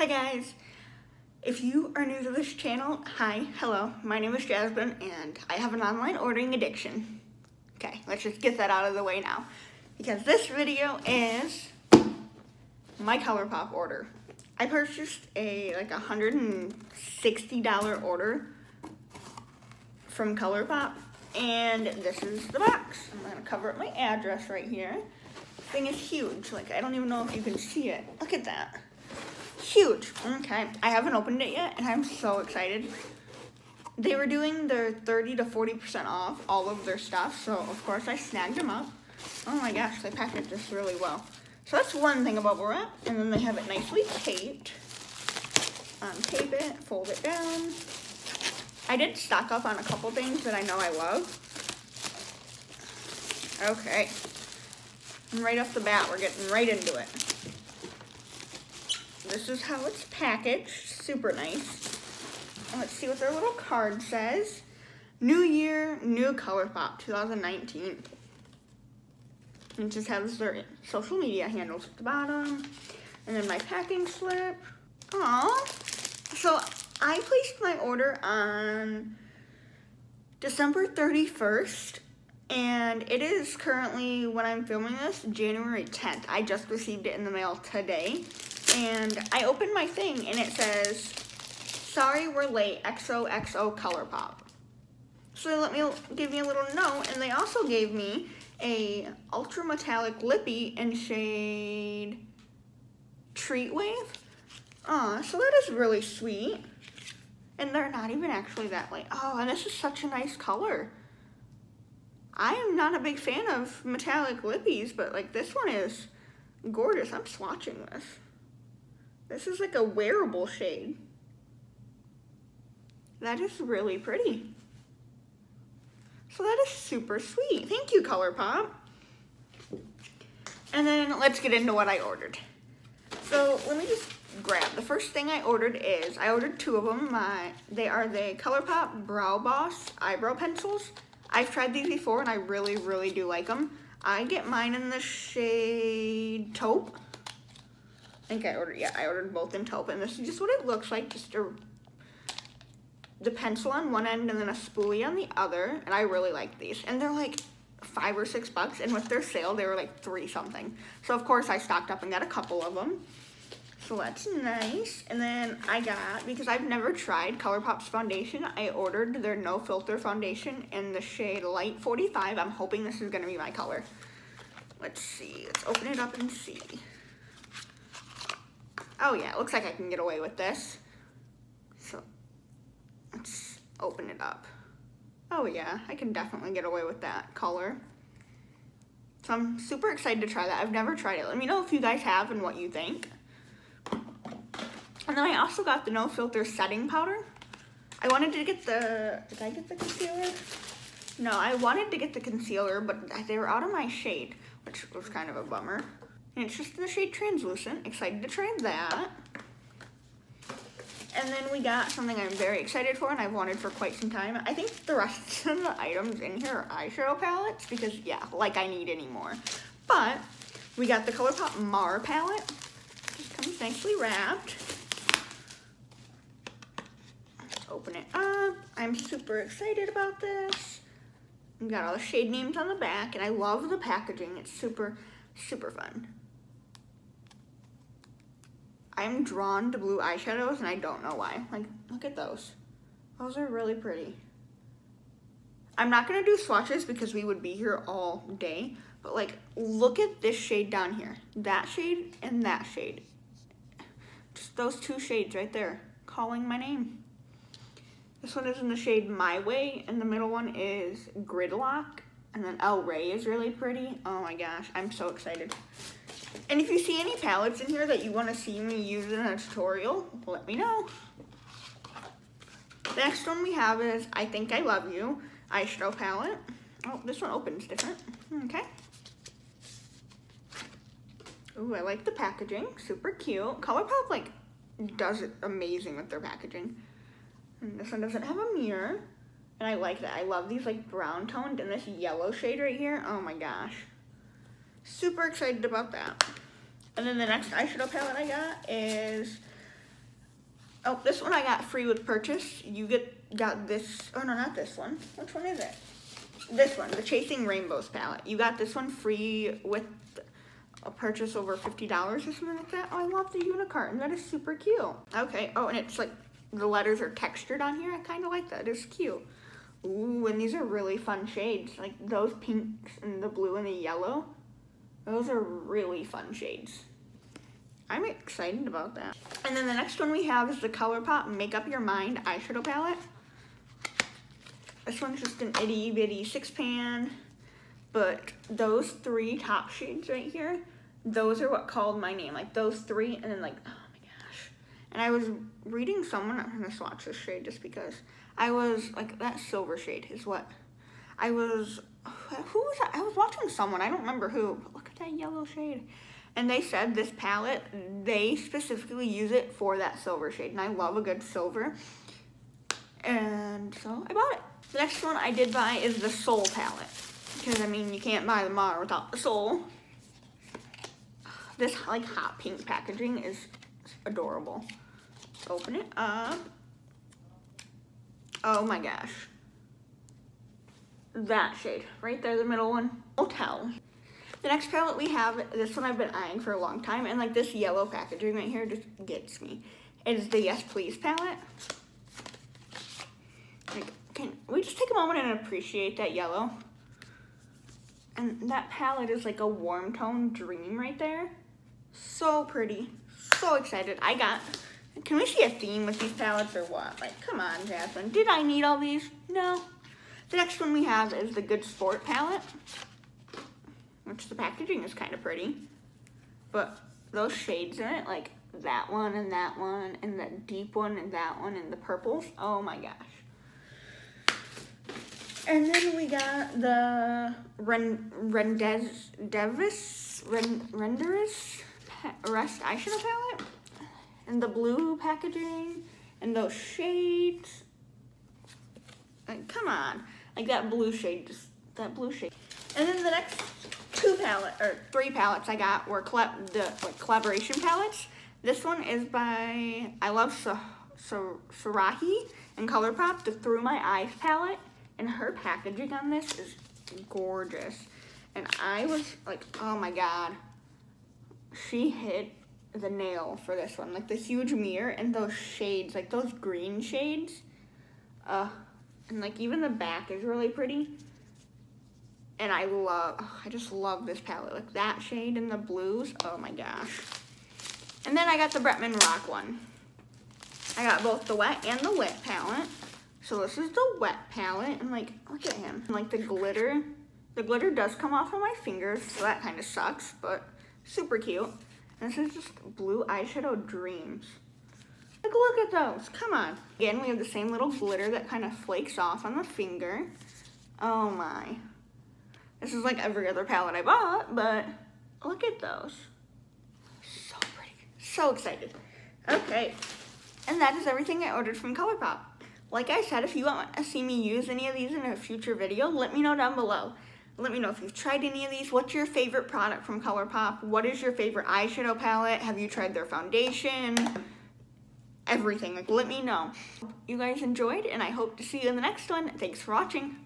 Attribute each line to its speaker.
Speaker 1: Hi guys! If you are new to this channel, hi, hello, my name is Jasmine and I have an online ordering addiction. Okay, let's just get that out of the way now. Because this video is my ColourPop order. I purchased a like a $160 order from ColourPop and this is the box. I'm gonna cover up my address right here. Thing is huge, like I don't even know if you can see it. Look at that. Huge, okay. I haven't opened it yet and I'm so excited. They were doing their 30 to 40% off all of their stuff, so of course I snagged them up. Oh my gosh, they packaged this really well. So that's one thing about Bubble wrap, and then they have it nicely taped. Um, Untape it, fold it down. I did stock up on a couple things that I know I love. Okay. And right off the bat, we're getting right into it. This is how it's packaged. Super nice. Let's see what their little card says. New Year, New ColourPop 2019. It just has their social media handles at the bottom. And then my packing slip. Aww. So I placed my order on December 31st. And it is currently, when I'm filming this, January 10th. I just received it in the mail today. And I opened my thing and it says, sorry we're late, XOXO ColourPop. So they let me give me a little note and they also gave me a ultra metallic lippy in shade Treat Wave. Aw, so that is really sweet. And they're not even actually that light. Oh, and this is such a nice color. I am not a big fan of metallic lippies, but like this one is gorgeous. I'm swatching this. This is like a wearable shade. That is really pretty. So that is super sweet. Thank you, ColourPop. And then let's get into what I ordered. So let me just grab. The first thing I ordered is, I ordered two of them. My, they are the ColourPop Brow Boss eyebrow pencils. I've tried these before and I really, really do like them. I get mine in the shade taupe. I think I ordered, yeah, I ordered both in taupe. And this is just what it looks like, just a the pencil on one end and then a spoolie on the other. And I really like these. And they're like five or six bucks. And with their sale, they were like three something. So of course I stocked up and got a couple of them. So that's nice. And then I got, because I've never tried ColourPop's foundation, I ordered their No Filter foundation in the shade Light 45. I'm hoping this is going to be my color. Let's see. Let's open it up and see. Oh yeah, it looks like I can get away with this. So Let's open it up. Oh yeah, I can definitely get away with that color. So I'm super excited to try that. I've never tried it. Let me know if you guys have and what you think. And then I also got the No Filter Setting Powder. I wanted to get the, did I get the concealer? No, I wanted to get the concealer, but they were out of my shade, which was kind of a bummer. It's just the shade Translucent. Excited to try that. And then we got something I'm very excited for and I've wanted for quite some time. I think the rest of the items in here are eyeshadow palettes because, yeah, like I need any more. But we got the ColourPop Mar palette. Just comes nicely wrapped. Let's open it up. I'm super excited about this. We got all the shade names on the back and I love the packaging. It's super, super fun. I'm drawn to blue eyeshadows and I don't know why. Like, look at those. Those are really pretty. I'm not gonna do swatches because we would be here all day, but like, look at this shade down here. That shade and that shade. Just those two shades right there, calling my name. This one is in the shade My Way, and the middle one is Gridlock, and then El Rey is really pretty. Oh my gosh, I'm so excited. And if you see any palettes in here that you want to see me use in a tutorial, let me know. The next one we have is I Think I Love You eyeshadow palette. Oh, this one opens different. Okay. Ooh, I like the packaging. Super cute. ColourPop, like, does it amazing with their packaging. And this one doesn't have a mirror. And I like that. I love these, like, brown toned and this yellow shade right here. Oh, my gosh. Super excited about that. And then the next eyeshadow palette I got is Oh, this one I got free with purchase. You get got this. Oh no, not this one. Which one is it? This one, the Chasing Rainbows palette. You got this one free with a purchase over $50 or something like that. Oh, I love the unicorn. That is super cute. Okay. Oh, and it's like the letters are textured on here. I kind of like that. It's cute. Ooh, and these are really fun shades. Like those pinks and the blue and the yellow. Those are really fun shades. I'm excited about that. And then the next one we have is the ColourPop Make Up Your Mind eyeshadow palette. This one's just an itty bitty six pan, but those three top shades right here, those are what called my name. Like those three, and then like, oh my gosh. And I was reading someone, I'm gonna swatch this shade just because. I was, like that silver shade is what. I was, who was that? I was watching someone, I don't remember who, that yellow shade. And they said this palette, they specifically use it for that silver shade. And I love a good silver. And so I bought it. The next one I did buy is the Sol palette. Because, I mean, you can't buy the Mar without the Sol. This, like, hot pink packaging is adorable. Open it up. Oh my gosh. That shade. Right there, the middle one. Hotel. The next palette we have, this one I've been eyeing for a long time, and like this yellow packaging right here just gets me. It is the Yes Please palette. Like, can we just take a moment and appreciate that yellow? And that palette is like a warm tone dream right there. So pretty. So excited. I got, can we see a theme with these palettes or what? Like, come on, Jasmine. Did I need all these? No. The next one we have is the Good Sport palette which the packaging is kind of pretty. But those shades in it, like that one and that one and that deep one and that one and the purples, oh my gosh. And then we got the Ren Rendez Devis Ren Renderis Rest eyeshadow palette. And the blue packaging and those shades. Like, come on. Like that blue shade, just that blue shade. And then the next two palette or three palettes I got were the like collaboration palettes. This one is by I love so Sarahi and ColourPop, the Through My Eyes palette, and her packaging on this is gorgeous. And I was like, oh my god, she hit the nail for this one. Like the huge mirror and those shades, like those green shades. Uh, and like even the back is really pretty. And I love, I just love this palette. Like that shade and the blues, oh my gosh. And then I got the Bretman Rock one. I got both the wet and the wet palette. So this is the wet palette, and like, look at him. And like the glitter, the glitter does come off of my fingers, so that kind of sucks, but super cute. And this is just blue eyeshadow dreams. Like, look at those, come on. Again, we have the same little glitter that kind of flakes off on the finger. Oh my. This is like every other palette I bought, but look at those. So pretty. So excited. Okay. And that is everything I ordered from ColourPop. Like I said, if you want to see me use any of these in a future video, let me know down below. Let me know if you've tried any of these. What's your favorite product from ColourPop? What is your favorite eyeshadow palette? Have you tried their foundation? Everything. Like, let me know. You guys enjoyed, and I hope to see you in the next one. Thanks for watching.